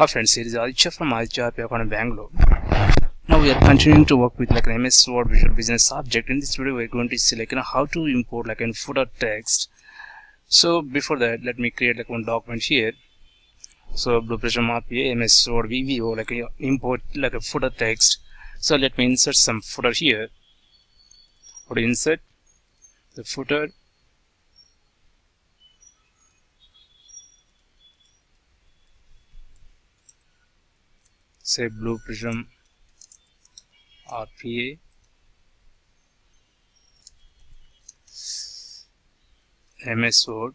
Hi friends, here is Aditya from Aditya Payakon Bangalore. Now we are continuing to work with like an MS Word Visual Business Object. In this video, we're going to see like you know how to import like a footer text. So before that, let me create like one document here. So Blue Prism RPA MS Word VBO like you know, import like a footer text. So let me insert some footer here. Or insert the footer say blue prism RPA MS Word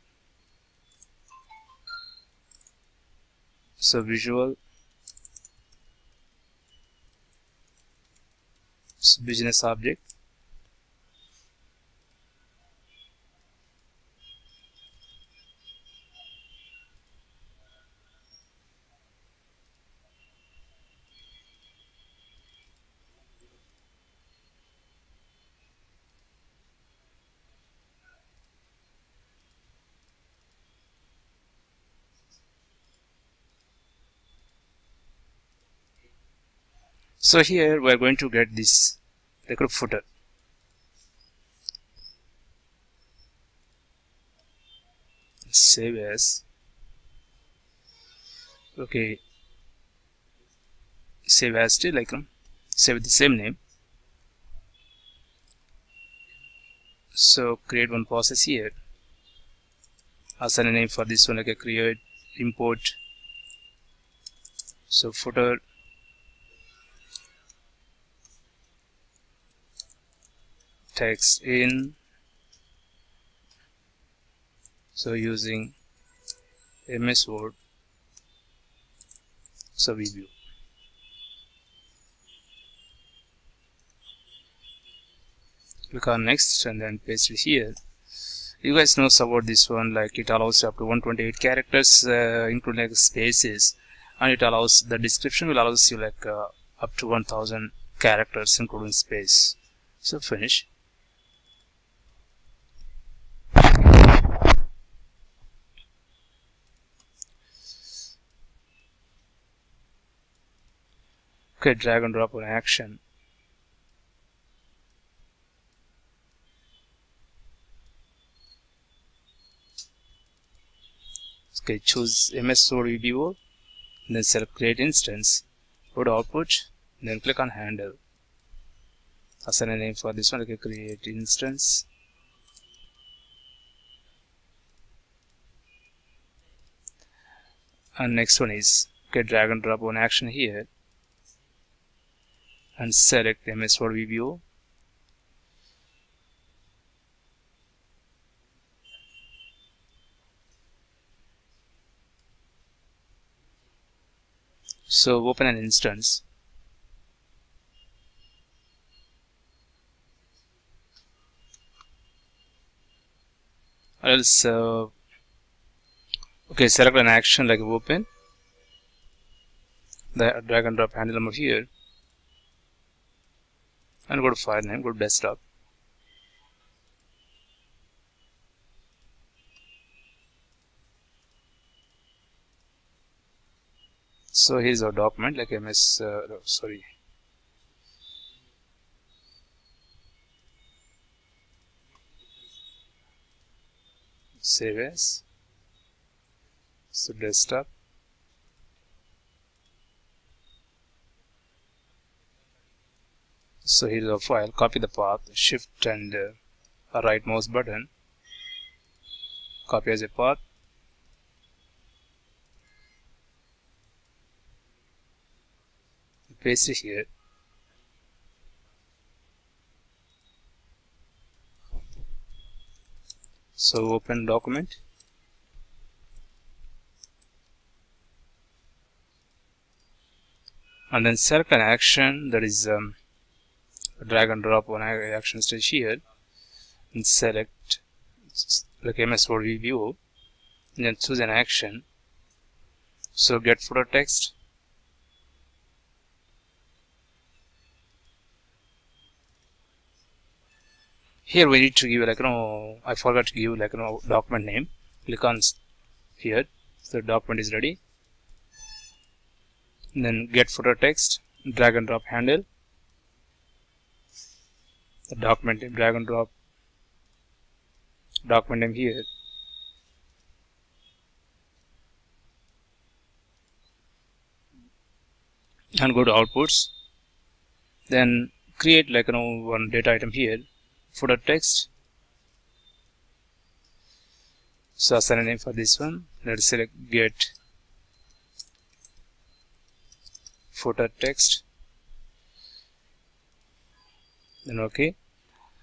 so visual business object So here we are going to get this the group footer. Save as okay. Save as still like um, save the same name. So create one process here. Assign a name for this one like a create import. So footer text in. So using MS Word. So we view click on next and then paste it here. You guys know about this one like it allows up to 128 characters uh, including like spaces. And it allows the description will allows you like uh, up to 1000 characters including space. So finish okay drag and drop on action. Okay choose ms Word VBO then select create instance go to output then click on handle. Assign a name for this one okay create instance. And next one is okay drag and drop on action here and select MS Word VBO so open an instance. Or else uh, okay select an action like open. The drag and drop handle over here and go to file name go to desktop. So here's our document like ms uh, sorry. Save as. So desktop so here's a file. Copy the path shift and uh, right mouse button. Copy as a path. Paste it here. So open document. And then select an action that is um, drag and drop one action stage here and select like MS Word VBO and then choose an action. So get footer text. Here we need to give like you know I forgot to give like you know document name. Click on here. So document is ready. Then get footer text drag and drop handle the document name drag and drop document name here. And go to outputs. Then create like you know one data item here. Footer text. So assign a name for this one. Let's select get footer text then okay.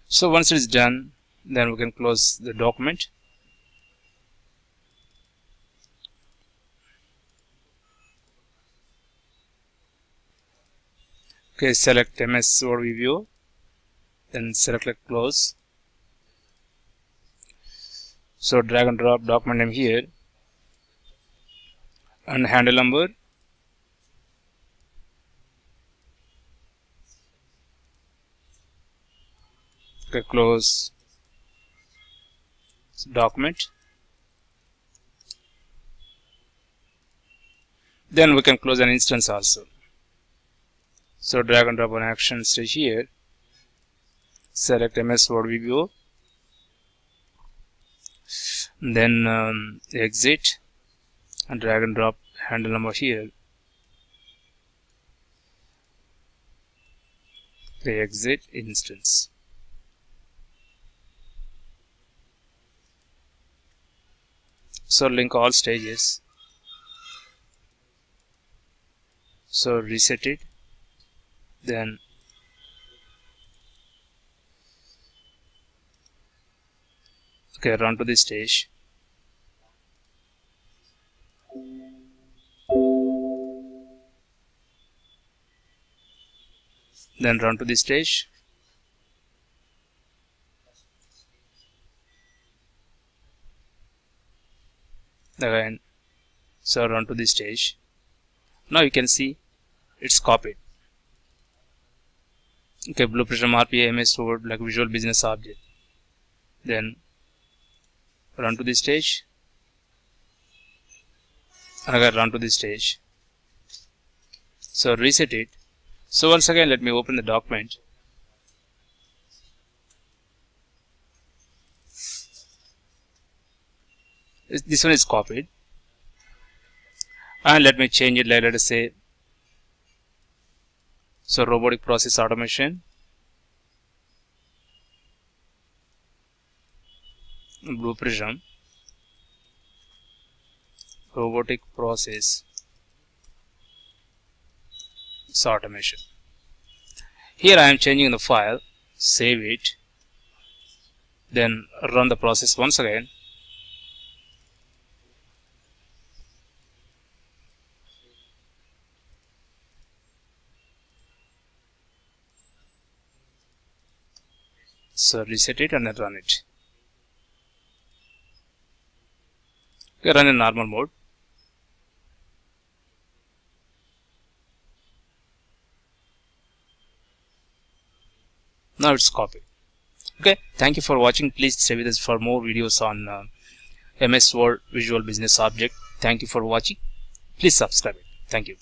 So once it is done then we can close the document. Okay select ms word view then select like close. So drag and drop document name here. And handle number okay close document. Then we can close an instance also. So drag and drop an action stage here. Select ms word view. Then um, exit and drag and drop handle number here. The exit instance so link all stages. So reset it. Then okay run to this stage. Then run to this stage again so run to this stage. Now you can see it's copied. Okay blue prism rpa ms word like visual business object. Then run to this stage. And again run to this stage. So reset it. So once again let me open the document this one is copied and let me change it like let us say so robotic process automation. Blue prism. Robotic process. Automation. Here I am changing the file save it then run the process once again so reset it and then run it. Okay, run in normal mode. Now it's copied okay thank you for watching. Please stay with us for more videos on uh, ms word visual business object. Thank you for watching. Please subscribe. It thank you